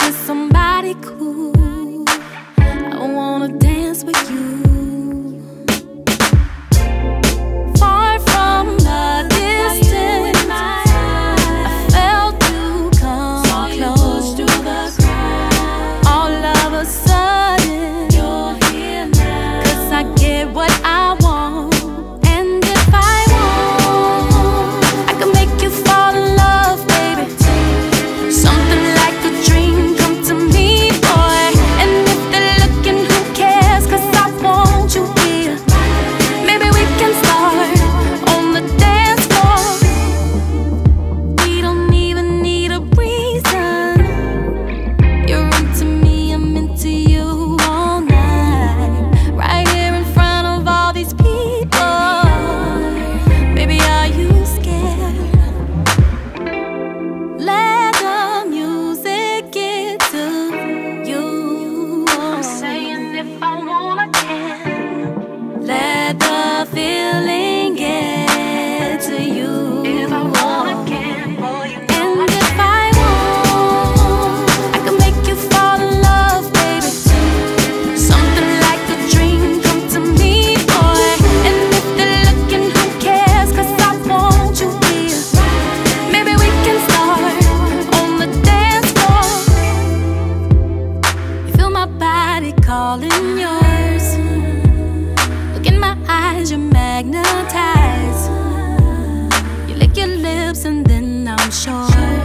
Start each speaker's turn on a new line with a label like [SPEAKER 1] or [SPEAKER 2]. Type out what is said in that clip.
[SPEAKER 1] with some. yours. Look in my eyes, you're magnetized. You lick your lips, and then I'm sure.